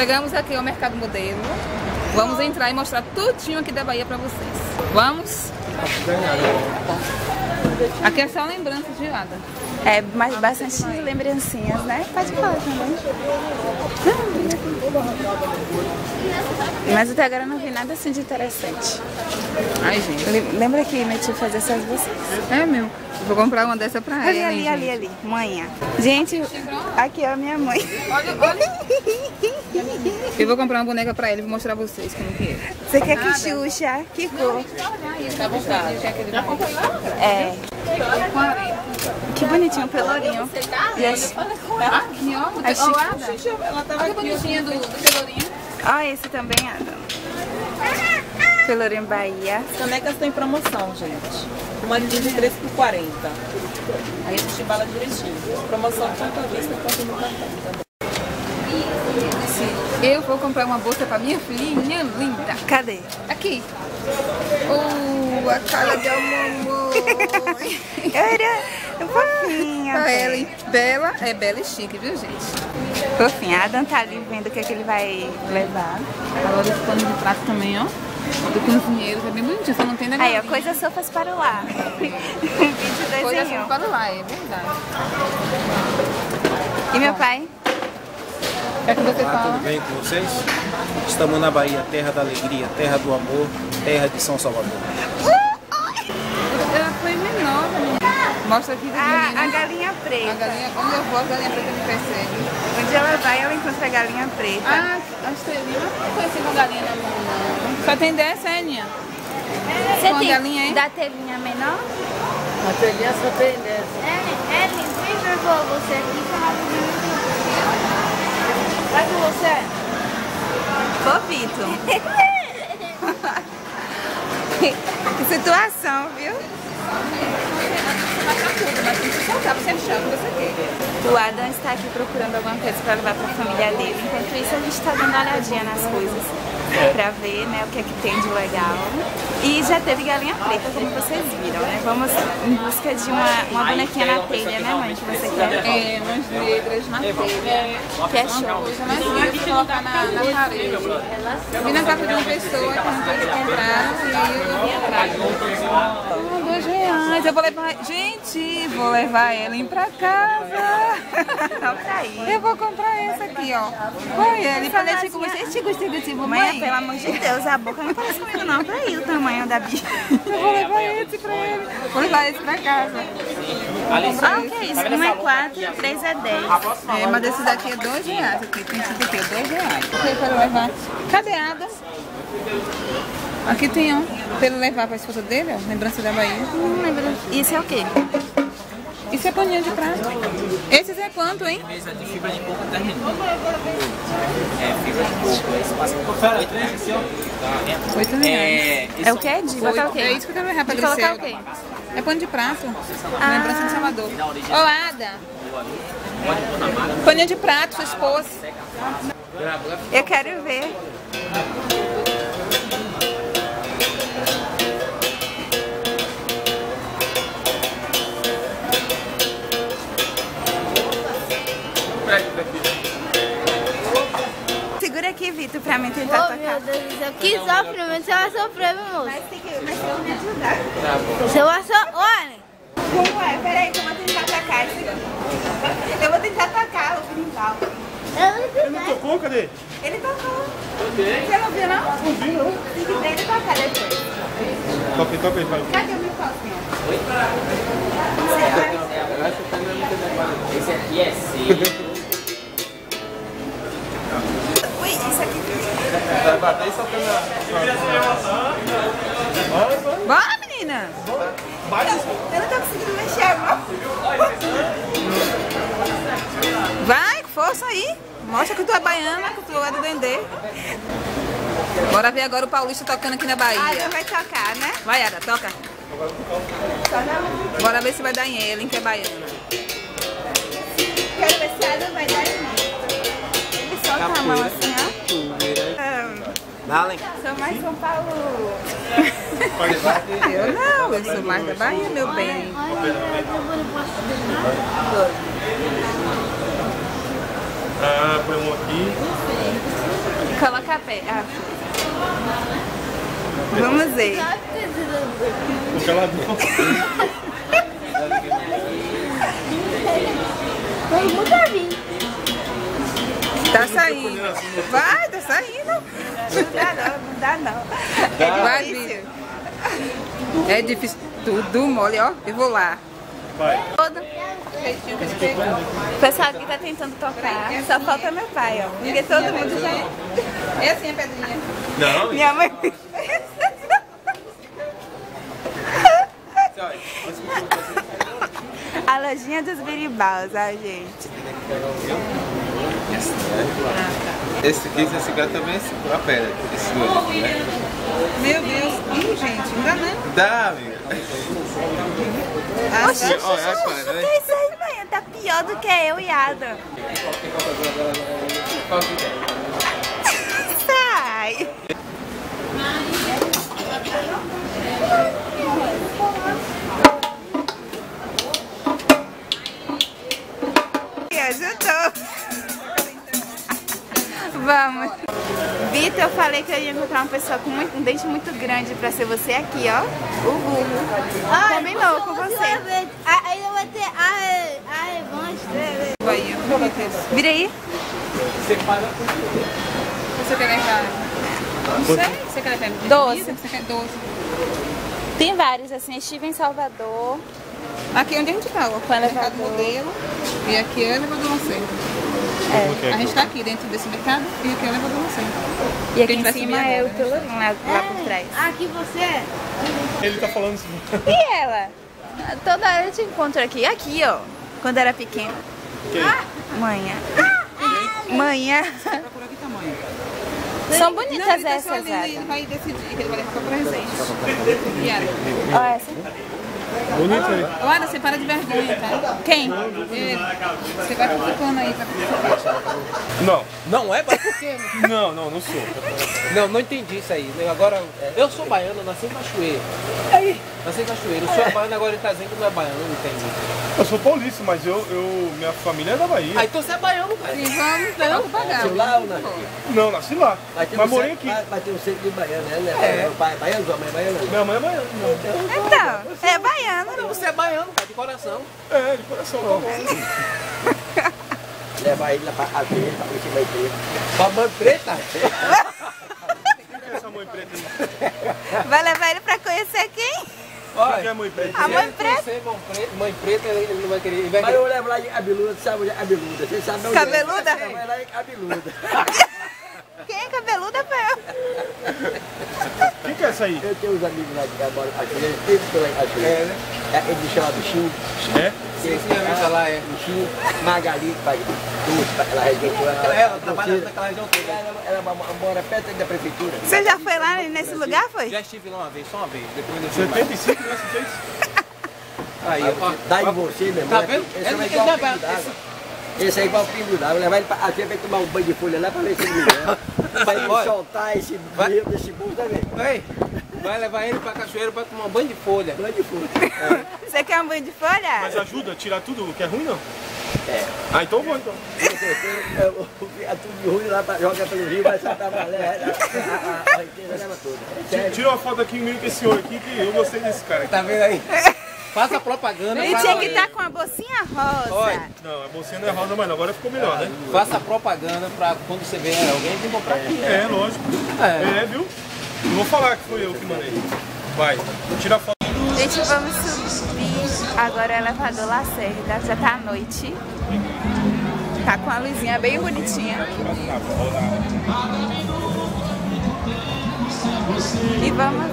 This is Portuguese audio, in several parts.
Chegamos aqui ao Mercado Modelo. Vamos entrar e mostrar tudinho aqui da Bahia pra vocês. Vamos? Aqui é só lembranças de Ada. É, mas bastante lembrancinhas, né? Pode falar também. Mas até agora não vi nada assim de interessante. Ai, gente. Le- Lembra que minha tia fazia essas bolsas? É meu. Vou comprar uma dessa pra ela. Ali, ali, ali, ali. Manhã. Gente, aqui ó, minha mãe. Olha, olha. Eu vou comprar uma boneca pra ela e vou mostrar pra vocês como que é. Você quer que Xuxa? Que cor? Tá vontade. Já comprei É. 40. Que bonitinho o pelourinho. E as- Aqui, ó. Ela tava que bonitinha do, do pelourinho. Ó, esse também, Adam. Pelourinho Bahia. As canecas estão em promoção, gente. Uma de 23 por 40. Aí a gente bala direitinho. Promoção tanto à vista quanto no cartão. Eu vou comprar uma bolsa pra minha filhinha linda. Cadê? Aqui. Oh, a cara de amor. Era fofinha. pra velho. ela, hein? Bela, é bela e chique, viu, gente? Fofinha. Adam tá ali vendo o que, é que ele vai levar. Agora esse pano de prato também, ó. Do cozinheiro, é bem bonitinho, só não tem da Aí, ó, coisas sofas para o lar. 22 Coisa em assim um. para lá, é verdade. E meu pai? O que é que você fala? tudo bem com vocês? Estamos na Bahia, terra da alegria, terra do amor, terra de São Salvador. Ela foi menor, menina. Mostra aqui das A, a galinha A preta. galinha, onde eu vou, a galinha preta me persegue. Onde ela vai, ela encontra a galinha preta. Ah, a estrelinha, não conheci uma galinha na mão, não. Só tem dessa, é, Aninha? Você a galinha aí? da telinha menor? A telinha só tem dessa. Ellen, vem por favor, você aqui Vai com você. Fofito. que situação, viu? O Adam está aqui procurando alguma coisa para levar para a família dele. Enquanto isso, a gente está dando uma olhadinha nas coisas para ver né, o que é que tem de legal. E já teve galinha preta, como vocês viram, né? Vamos em busca de uma, uma bonequinha na telha, né, mãe? Que você quer. É, umas negras na telha. Que é show. Coisa mais linda pra colocar na, na parede. Eu vi na capa de uma pessoa que não pôde comprar e eu vim atrás. Reais. Eu vou levar. Gente, vou levar Ellen pra casa. Eu vou comprar essa aqui, ó. Oi, Ellen. Falei assim com vocês, te gostei desse tipo, Mãe, pelo amor de Deus, a boca não parece comigo não. Pra ir o tamanho da bicha. Eu vou levar esse pra ele. Vou levar esse pra casa. Ah, o que é isso? Um é 4, três é 10. É, mas desse daqui é dois reais. Aqui tem esse daqui, é dois reais. Eu quero levar. Cadê a Ada? Aqui tem um. Pra ele levar pra esposa dele, ó. Lembrança da Bahia. Não lembro. Isso é o quê? Isso é paninho de prato. Esses é quanto, hein? Mesa de fibra de coco. É, fibra de coco. Esse passa por fora, oito reais, assim, ó. Vendo? Oito reais. É, esse É o quê? De botar o É quê? isso que eu quero levar pra De colocar o quê? É pano de prato. Ah. Lembrança de Salvador. Ô, Ada. Paninho de prato, sua esposa. Eu quero ver. Vitor, pra mim tentar Oh, tocar. meu Deus do céu. Que sofrimento. Você vai sofrer, meu moço. Mas tem que, mas tem que me ajudar. Você vai sofrer. Olha. Como é? Peraí que eu vou tentar tocar esse. Eu vou tentar tocar o berimbau. Eu não. Tocou, cadê? Ele tocou. Você não viu, não? Não vi, não. Tem que ver ele tocar depois. Toca aí, toca aí. Cadê o microfone? Esse aqui é C. Vai bater e. Bora, menina. Eu não tô conseguindo mexer, amor. Vai, força aí. Mostra que tu é baiana, que tu é do Dendê. Bora ver agora o Paulista tocando aqui na Ah, Bahia. não vai tocar, né? Vai, Ada, toca. Bora ver se vai dar em Ellen, que é baiana. Quero ver se a Ada vai dar em mim. Ele solta a mão assim, ó. Dalen. Sou mais São Paulo. Eu não, eu sou mais da Bahia, meu bem. Ah, põe um aqui. pé. Ah, Vamos ver. Eu nunca vi. Tá saindo. Vai, tá saindo. Não dá não, não dá não. É Vai, difícil. É difícil. Tudo mole, ó. Eu vou lá. Todo. O pessoal aqui tá tentando tocar. Só falta meu pai, ó. Porque todo mundo já. É assim a pedrinha. Não, Minha mãe. A lojinha dos biribaus, ó, gente. Esse 15 é 50 também é a pedra. Esse dois aqui, né? Meu Deus. Ih, gente, não dá não. Dá, amiga. Ah, é a pedra, né? Que isso aí, mãe? Tá pior do que eu e Ada. Sai! Ajudou. Vamos. Vitor, eu falei que eu ia encontrar uma pessoa com muito- um dente muito grande pra ser você aqui, ó. O burro. Combinou com você. Ah, Aí eu vou ter a, revanche dele. Bahia. Vira aí. Você quer levar? Não sei. Você quer levar Doce. Você quer doce? Tem vários, assim. Estive em Salvador. Aqui onde a gente tá, ó. Com elevador. Mercado modelo. E aqui é o elevador Lacerda. É. A gente tá aqui dentro desse mercado e aqui é o elevador Lacerda. E aqui Quem em vai cima é o agora, Pelourinho, lá, lá por trás. Aqui você é? Ele tá falando assim. E ela? Toda hora eu te encontro aqui. Aqui, ó. Quando era pequena. Manhã. Manhã. Procura que tamanho. São Não, bonitas ele tá essas, ali, ele vai decidir que ele vai levar pra presente. E? Ó, essa. Bonito aí. Ada, você para de vergonha, tá? Quem? Ele. Você vai ficando aí pra Não, Não é, quê? não, não, não sou. Não, não entendi isso aí. Agora, eu sou baiano, nasci em Cachoeira. Aí? Nasci em Cachoeira. O senhor é baiano, agora ele tá dizendo que não é baiano, não entendi. Eu sou paulista, mas eu, eu minha família é da Bahia. Ah, então você é baiano, cara. Sim, vamos, vamos pagar. lá ou não? Não, nasci lá. Mas, Mas morei aqui. Mas, mas tem um centro de baiano, né? É. Pai, baiano, sua mãe é baiana. Minha mãe é baiana. não. Então, é baiano. Não, você é baiano, cara, de coração. É, de coração, tá bom. Leva ele lá pra a ver, pra ver se vai ter. Mamãe preta? Mãe preta aí? Vai levar ele pra conhecer quem? Quem é mãe preta? A mãe ele preta. mãe preta, ele não vai querer. Ele vai Mas querer. eu levo lá tu sabe onde é Abiluda? Você sabe onde Cabeluda? é? Vai lá em Abiluda. É cabeluda, pai? Quem que é essa aí? Eu tenho uns amigos lá que moram aqui, eles sempre lá em Cachoeira. É, né? É, Ele me chama Bichinho. É? Sim, sim, minha tá lá, é. Bichinho, Magali, pai, tudo, aquela região toda. Ela, ela trabalha naquela região toda. Ela, ela mora- mora perto da prefeitura. Você já foi lá nesse lugar, foi? Já estive lá uma vez, só uma vez. Depois eu fui mais. 75, né? Você fez? Aí, ó. Dá em você, meu irmão. Tá vendo? Esse é igual o pingo d'água. Esse é igual o pingo d'água. Levar ele pra. Até vai tomar um banho de folha lá pra ver se ele melhora. Pra ele Olha. soltar esse Vai. meio desse burro, vendo? Ei, vai levar ele pra cachoeira pra tomar um banho de folha. Banho de folha. Você quer um banho de folha? Mas ajuda a tirar tudo o que é ruim, não? É. Ah, então eu vou então. É, tudo de ruim lá pra jogar pelo rio, vai soltar. A leva toda. É sério. Tira uma foto aqui comigo com esse senhor aqui, que eu gostei desse cara aqui. Tá vendo aí? Faça propaganda. Ele tinha que estar com a bolsinha rosa. Olha. Não, a bolsinha não é rosa, mas não. agora ficou melhor, né? Faça propaganda pra quando você vê alguém vir comprar aqui. É, lógico. É. É, viu? Não vou falar que foi eu que mandei. Vai, tira a foto. Gente, vamos subir agora o elevador Lacerda. Já tá à noite. Tá com a luzinha bem bonitinha. E vamos.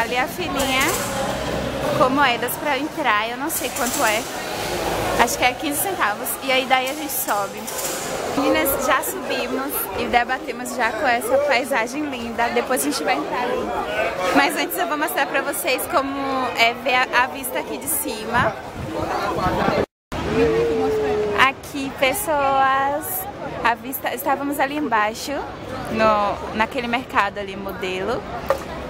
Ali a filinha com moedas pra entrar. Eu não sei quanto é. Acho que é 15 centavos. E aí daí a gente sobe. Meninas, já subimos e debatemos já com essa paisagem linda. Depois a gente vai entrar ali. Mas antes eu vou mostrar pra vocês como é ver a, vista aqui de cima. Aqui, pessoas, a vista, estávamos ali embaixo, no, naquele mercado ali, modelo.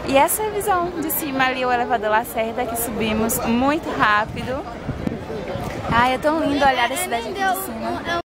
E essa é a visão de cima ali, o elevador Lacerda, que subimos muito rápido. Ai, é tão lindo olhar a cidade de cima.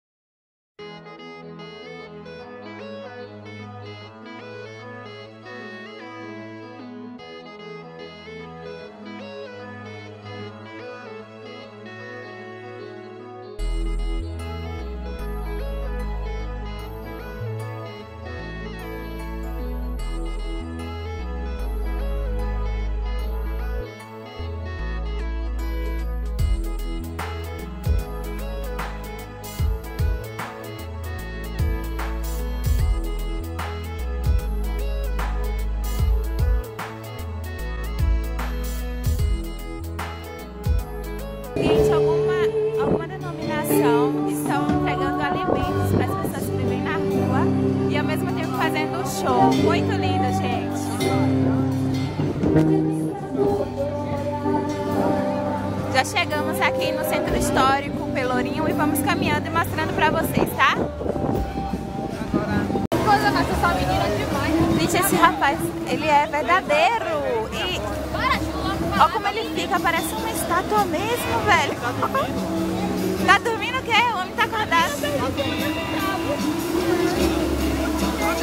Ele é verdadeiro. E olha como ele fica, parece uma estátua mesmo, velho. Tá dormindo o quê? O homem tá acordado.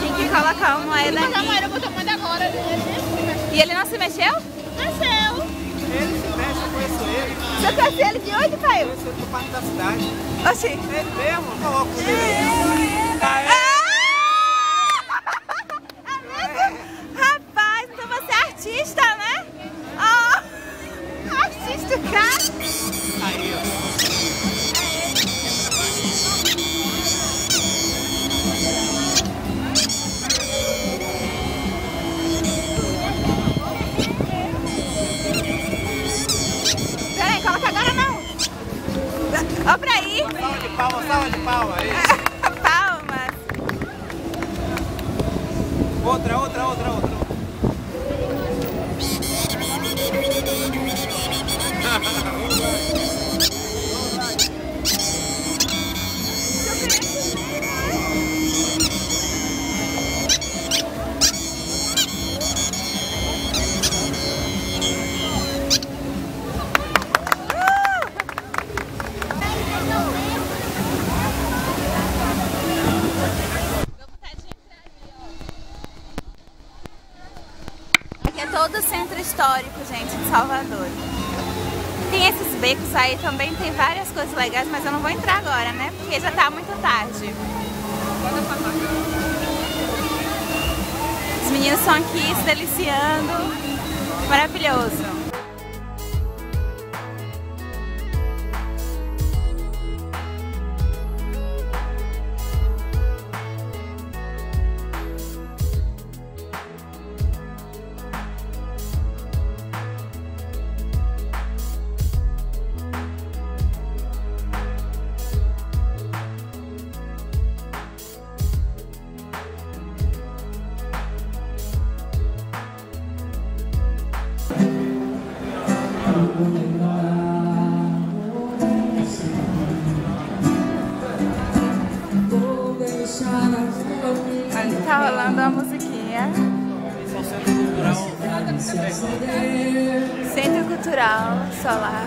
Tem que colocar uma moeda aqui. agora. né? E ele não se mexeu? Nasceu. Ele se mexe, eu conheço ele. Você conhece ele de onde, pai? Eu conheço ele do parque da cidade. Oxi. Ele mesmo, coloca o aqui se deliciando. Maravilhoso. Ali rolando a musiquinha. Centro Cultural Solar.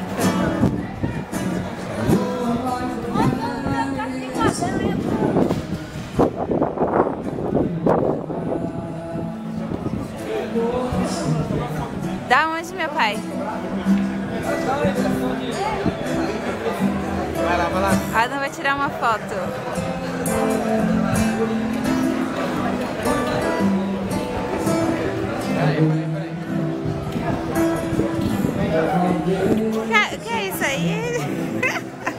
Da onde, meu pai? Vai lá, vai lá. Adam vai tirar uma foto. Que, que é isso aí?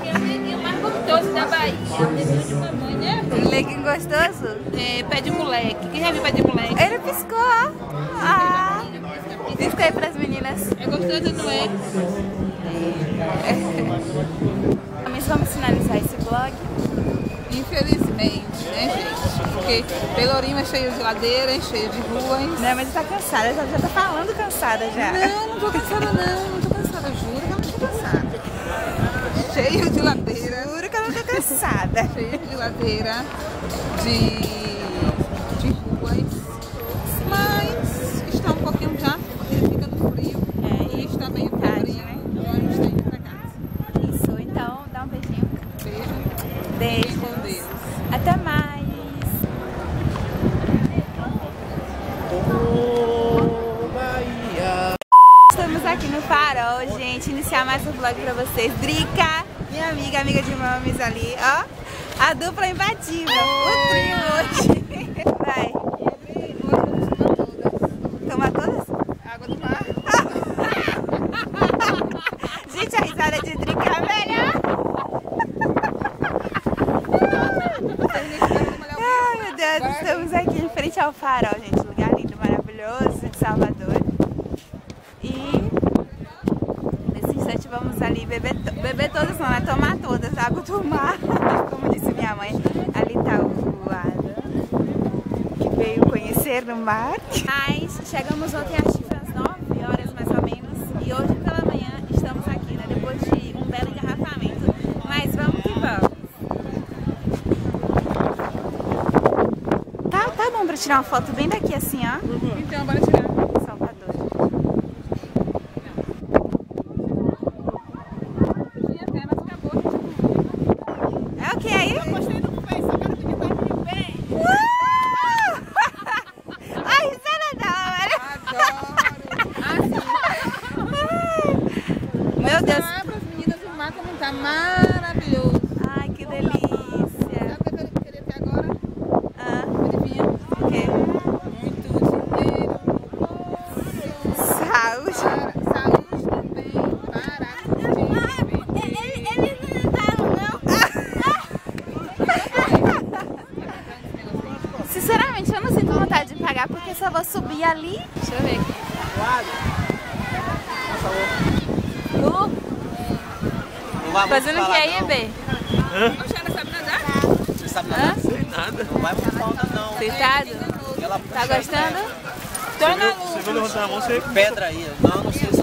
É o neguinho mais gostoso da Bahia. É o neguinho de mamãe, né? Leguinho gostoso? É, pé de moleque. Quem já viu pé de moleque? Ele piscou. Ah. Pisca aí pras meninas. É gostoso, não é? Mas vamos finalizar esse vlog. Infelizmente, né, gente? Porque Pelourinho é cheio de ladeira, é cheio de ruas. Não, mas tá cansada, já, já tá falando cansada já. Não, não tô cansada não, não tô cansada, juro que eu não tô cansada. Cheio de ladeira, Juro que eu não tô cansada. cheio de ladeira, de, de Iniciar mais um vlog pra vocês. Drica, minha amiga, amiga de mames ali, ó. A dupla imbatível. O trio hoje. Vai. Toma todas? Água do mar. Gente, a risada de Drica é melhor. Ai, meu Deus, estamos aqui em frente ao farol, gente. Lugar lindo, maravilhoso de Salvador. E nesse instante vamos ali beber, to beber todas, não, é tomar todas, água do mar. Como disse minha mãe, ali tá o Adam, que veio conhecer prazer no mar. Mas chegamos ontem às 9 horas mais ou menos. E hoje pela manhã estamos aqui, né? Depois de um belo engarrafamento. Mas vamos que vamos. Tá, tá bom pra tirar uma foto bem daqui assim, ó. Então, bora tirar. Salvador. Tinha até, mas acabou. É o que aí? Eu postei no Face, só quero pedir pra ir bem. A risada dela, velho. Adoro. Assim. Meu Deus. Mostrar pras meninas o mar como tá maravilhoso. Ai, que delícia. Sabe o que eu queria ter agora? Ah, Adivinha? o quê? Muito dinheiro. Saúde. Para, saúde também. Para curtir. Eles não estavam, não. Sinceramente, eu não sinto vontade de pagar porque só vou subir ali. Deixa eu ver aqui. Não fazendo o que aí, não. Oxana, sabe nadar? Você sabe nada? nada. Não vai muito falta, não. Sentado? Tá gostando? Torna luz. Você viu levantando a mão, você pedra aí. Não, não sei não.